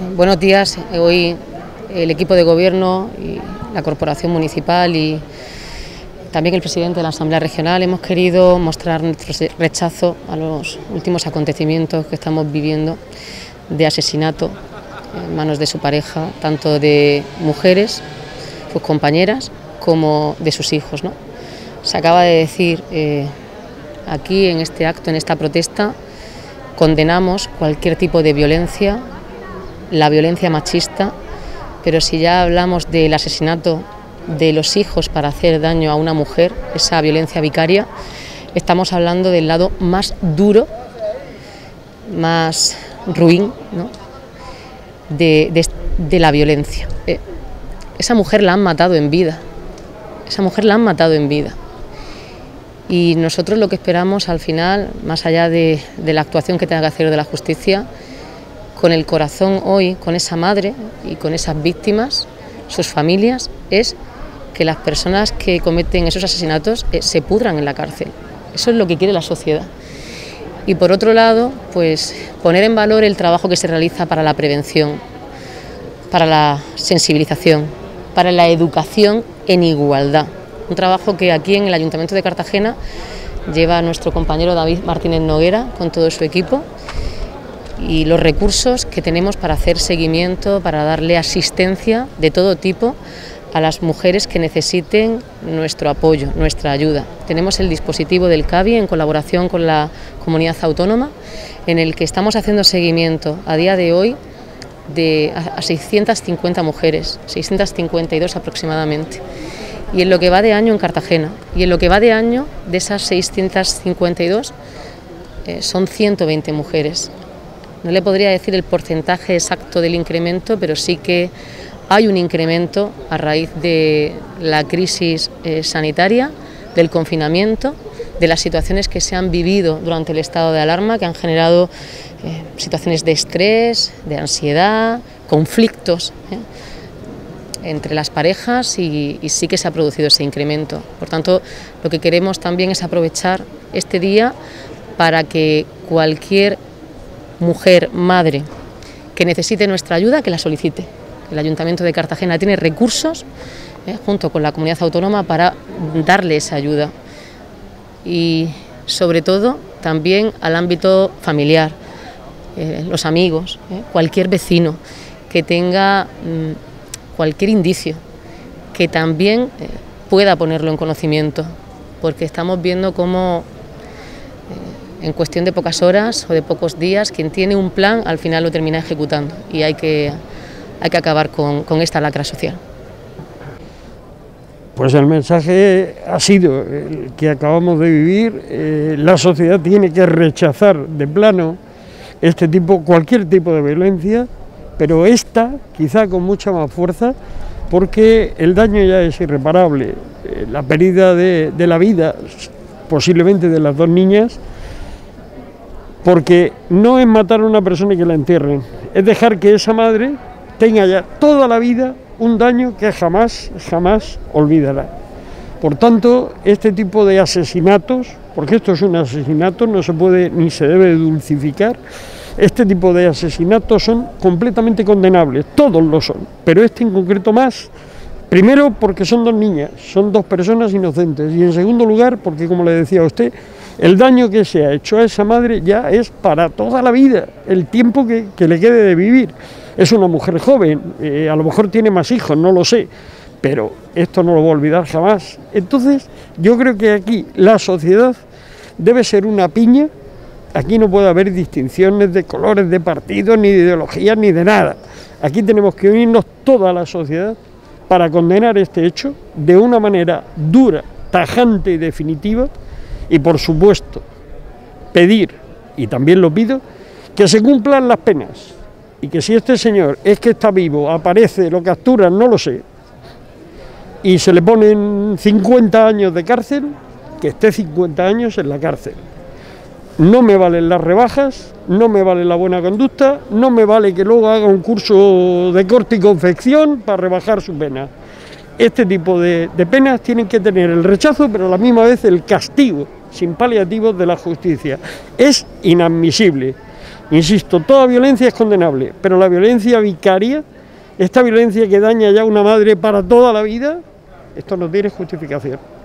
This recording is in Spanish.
Buenos días. Hoy el equipo de gobierno y la corporación municipal y también el presidente de la Asamblea Regional hemos querido mostrar nuestro rechazo a los últimos acontecimientos que estamos viviendo de asesinato en manos de su pareja, tanto de mujeres, sus compañeras, como de sus hijos. ¿no? Se acaba de decir eh, aquí en este acto, en esta protesta, condenamos cualquier tipo de violencia la violencia machista, pero si ya hablamos del asesinato de los hijos para hacer daño a una mujer, esa violencia vicaria, estamos hablando del lado más duro, más ruin de, la violencia. Eh, esa mujer la han matado en vida, esa mujer la han matado en vida. Y nosotros lo que esperamos al final, más allá de, de la actuación que tenga que hacer de la justicia, con el corazón hoy, con esa madre y con esas víctimas, sus familias, es que las personas que cometen esos asesinatos eh, se pudran en la cárcel. Eso es lo que quiere la sociedad. Y por otro lado, pues poner en valor el trabajo que se realiza para la prevención, para la sensibilización, para la educación en igualdad. Un trabajo que aquí en el Ayuntamiento de Cartagena lleva nuestro compañero David Martínez Noguera con todo su equipo y los recursos que tenemos para hacer seguimiento, para darle asistencia de todo tipo a las mujeres que necesiten nuestro apoyo, nuestra ayuda. Tenemos el dispositivo del CABI en colaboración con la comunidad autónoma en el que estamos haciendo seguimiento a día de hoy de a 650 mujeres, 652 aproximadamente. Y en lo que va de año en Cartagena, y en lo que va de año de esas 652 eh, son 120 mujeres. No le podría decir el porcentaje exacto del incremento, pero sí que hay un incremento a raíz de la crisis eh, sanitaria, del confinamiento, de las situaciones que se han vivido durante el estado de alarma, que han generado eh, situaciones de estrés, de ansiedad, conflictos ¿eh? entre las parejas y, y sí que se ha producido ese incremento. Por tanto, lo que queremos también es aprovechar este día para que cualquier mujer, madre, que necesite nuestra ayuda, que la solicite. El Ayuntamiento de Cartagena tiene recursos, eh, junto con la comunidad autónoma, para darle esa ayuda. Y sobre todo también al ámbito familiar, eh, los amigos, eh, cualquier vecino que tenga mm, cualquier indicio, que también pueda ponerlo en conocimiento, porque estamos viendo cómo en cuestión de pocas horas o de pocos días, quien tiene un plan al final lo termina ejecutando y hay que, hay que acabar con, esta lacra social. Pues el mensaje ha sido el que acabamos de vivir. Eh, la sociedad tiene que rechazar de plano este tipo, cualquier tipo de violencia, pero esta quizá con mucha más fuerza, porque el daño ya es irreparable. Eh, la pérdida de, de la vida, posiblemente de las dos niñas, porque no es matar a una persona y que la entierren, es dejar que esa madre tenga ya toda la vida un daño que jamás, jamás olvidará. Por tanto, este tipo de asesinatos, porque esto es un asesinato, no se puede ni se debe dulcificar, este tipo de asesinatos son completamente condenables, todos lo son, pero este en concreto más, primero porque son dos niñas, son dos personas inocentes, y en segundo lugar porque, como le decía a usted, el daño que se ha hecho a esa madre ya es para toda la vida, el tiempo que, le quede de vivir. Es una mujer joven, eh, a lo mejor tiene más hijos, no lo sé, pero esto no lo voy a olvidar jamás. Entonces, yo creo que aquí la sociedad debe ser una piña, aquí no puede haber distinciones de colores, de partidos, ni de ideologías, ni de nada. Aquí tenemos que unirnos toda la sociedad para condenar este hecho de una manera dura, tajante y definitiva y por supuesto pedir, y también lo pido, que se cumplan las penas y que si este señor es que está vivo, aparece, lo capturan, no lo sé, y se le ponen 50 años de cárcel, que esté 50 años en la cárcel. No me valen las rebajas, no me vale la buena conducta, no me vale que luego haga un curso de corte y confección para rebajar su pena. Este tipo de, de penas tienen que tener el rechazo, pero a la misma vez el castigo sin paliativos de la justicia. Es inadmisible. Insisto, toda violencia es condenable, pero la violencia vicaria, esta violencia que daña ya a una madre para toda la vida, esto no tiene justificación.